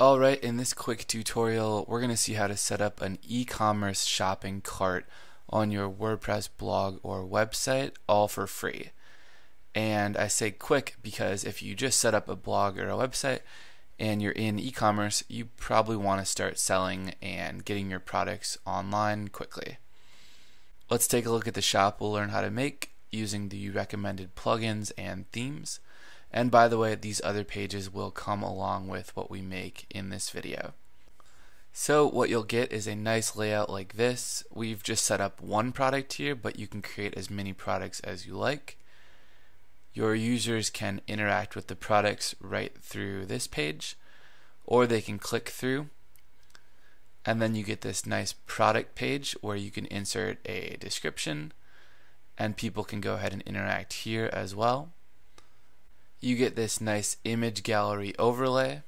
Alright, in this quick tutorial, we're going to see how to set up an e-commerce shopping cart on your WordPress blog or website, all for free. And I say quick because if you just set up a blog or a website and you're in e-commerce, you probably want to start selling and getting your products online quickly. Let's take a look at the shop we'll learn how to make using the recommended plugins and themes. And by the way, these other pages will come along with what we make in this video. So what you'll get is a nice layout like this. We've just set up one product here, but you can create as many products as you like. Your users can interact with the products right through this page, or they can click through. And then you get this nice product page where you can insert a description, and people can go ahead and interact here as well you get this nice image gallery overlay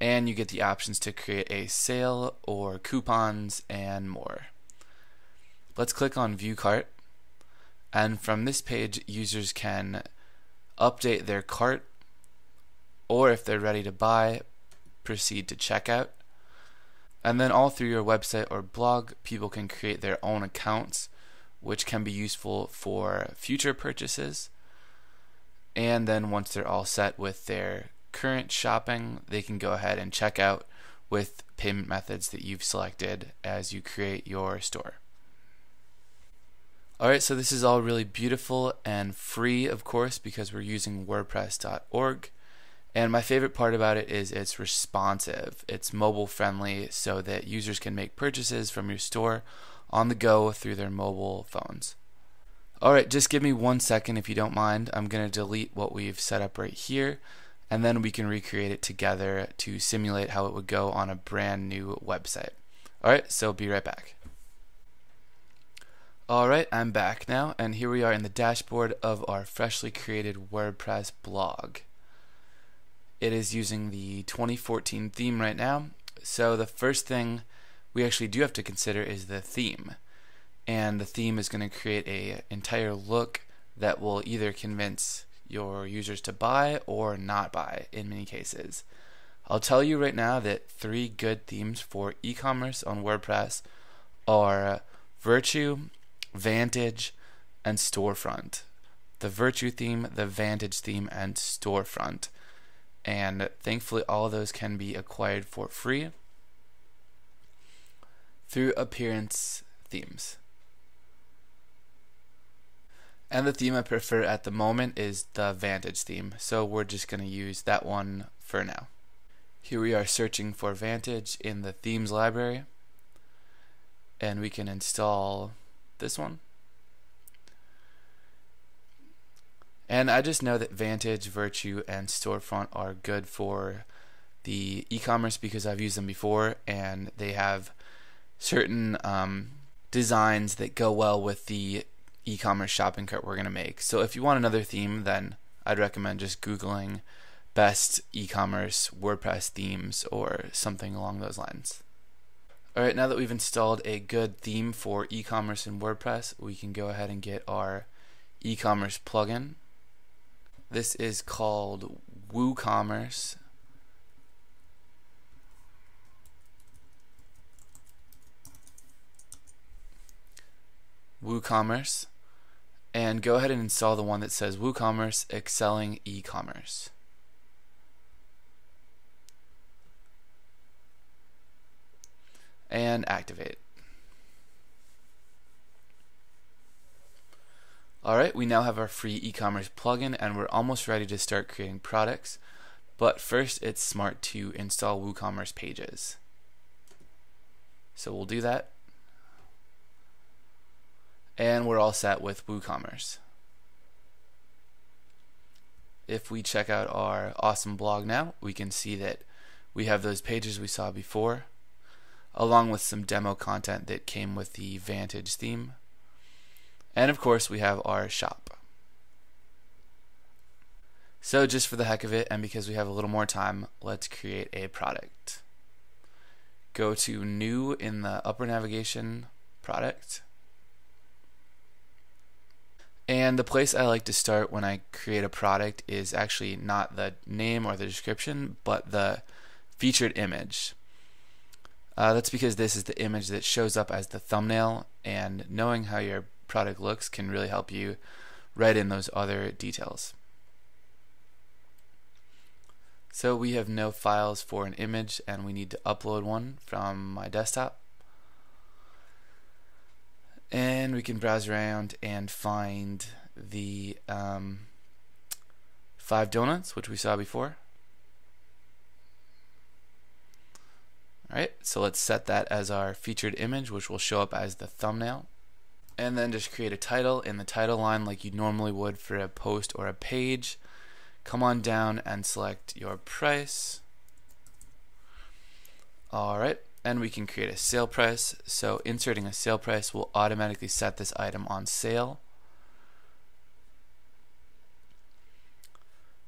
and you get the options to create a sale or coupons and more. Let's click on view cart and from this page users can update their cart or if they're ready to buy proceed to checkout and then all through your website or blog people can create their own accounts which can be useful for future purchases and then once they're all set with their current shopping, they can go ahead and check out with payment methods that you've selected as you create your store. Alright, so this is all really beautiful and free, of course, because we're using WordPress.org. And my favorite part about it is it's responsive. It's mobile friendly so that users can make purchases from your store on the go through their mobile phones. Alright, just give me one second if you don't mind. I'm going to delete what we've set up right here and then we can recreate it together to simulate how it would go on a brand new website. Alright, so be right back. Alright, I'm back now and here we are in the dashboard of our freshly created WordPress blog. It is using the 2014 theme right now, so the first thing we actually do have to consider is the theme and the theme is going to create a entire look that will either convince your users to buy or not buy in many cases. I'll tell you right now that three good themes for e-commerce on WordPress are Virtue, Vantage, and Storefront. The Virtue theme, the Vantage theme, and Storefront. And thankfully all of those can be acquired for free through appearance themes. And the theme I prefer at the moment is the Vantage theme, so we're just going to use that one for now. Here we are searching for Vantage in the themes library, and we can install this one. And I just know that Vantage, Virtue, and Storefront are good for the e-commerce because I've used them before, and they have certain um, designs that go well with the e-commerce shopping cart we're going to make. So if you want another theme, then I'd recommend just Googling best e-commerce WordPress themes or something along those lines. Alright, now that we've installed a good theme for e-commerce in WordPress, we can go ahead and get our e-commerce plugin. This is called WooCommerce. WooCommerce and go ahead and install the one that says WooCommerce Excelling E-commerce. And activate. Alright, we now have our free e-commerce plugin and we're almost ready to start creating products. But first it's smart to install WooCommerce pages. So we'll do that and we're all set with WooCommerce. If we check out our awesome blog now, we can see that we have those pages we saw before, along with some demo content that came with the Vantage theme. And of course, we have our shop. So just for the heck of it, and because we have a little more time, let's create a product. Go to New in the upper navigation, Product and the place I like to start when I create a product is actually not the name or the description, but the featured image. Uh, that's because this is the image that shows up as the thumbnail, and knowing how your product looks can really help you write in those other details. So we have no files for an image and we need to upload one from my desktop. And we can browse around and find the um, five donuts, which we saw before. Alright, so let's set that as our featured image, which will show up as the thumbnail. And then just create a title in the title line like you normally would for a post or a page come on down and select your price. Alright, and we can create a sale price. So inserting a sale price will automatically set this item on sale.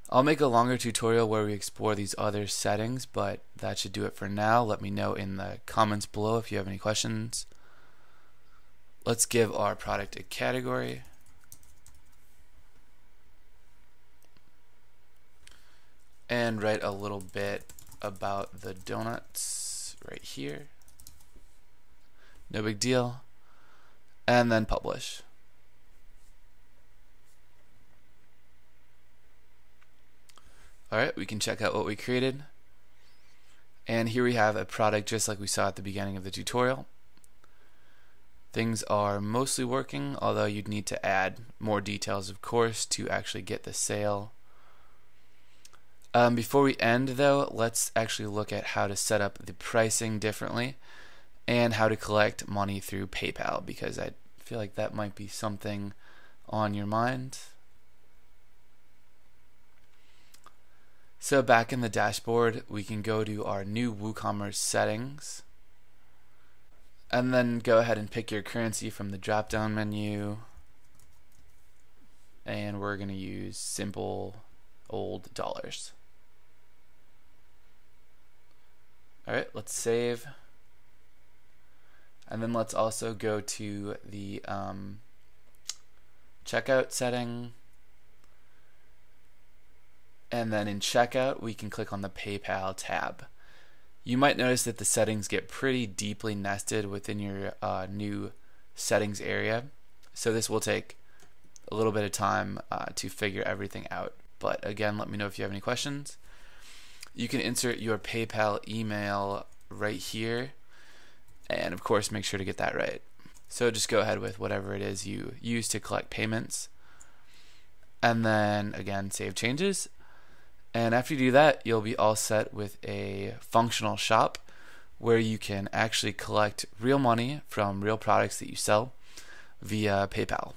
I'll make a longer tutorial where we explore these other settings, but that should do it for now. Let me know in the comments below if you have any questions. Let's give our product a category. and write a little bit about the donuts right here. No big deal. And then publish. Alright, we can check out what we created. And here we have a product just like we saw at the beginning of the tutorial. Things are mostly working, although you'd need to add more details, of course, to actually get the sale um, before we end, though, let's actually look at how to set up the pricing differently and how to collect money through PayPal because I feel like that might be something on your mind. So back in the dashboard, we can go to our new WooCommerce settings and then go ahead and pick your currency from the drop down menu and we're going to use simple old dollars. Alright, let's save. And then let's also go to the um, checkout setting. And then in checkout, we can click on the PayPal tab. You might notice that the settings get pretty deeply nested within your uh, new settings area. So this will take a little bit of time uh, to figure everything out. But again, let me know if you have any questions you can insert your PayPal email right here and of course make sure to get that right. So just go ahead with whatever it is you use to collect payments and then again save changes and after you do that you'll be all set with a functional shop where you can actually collect real money from real products that you sell via PayPal.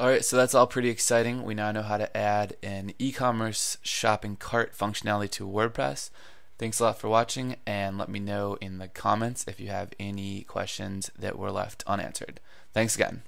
Alright, so that's all pretty exciting. We now know how to add an e-commerce shopping cart functionality to WordPress. Thanks a lot for watching and let me know in the comments if you have any questions that were left unanswered. Thanks again.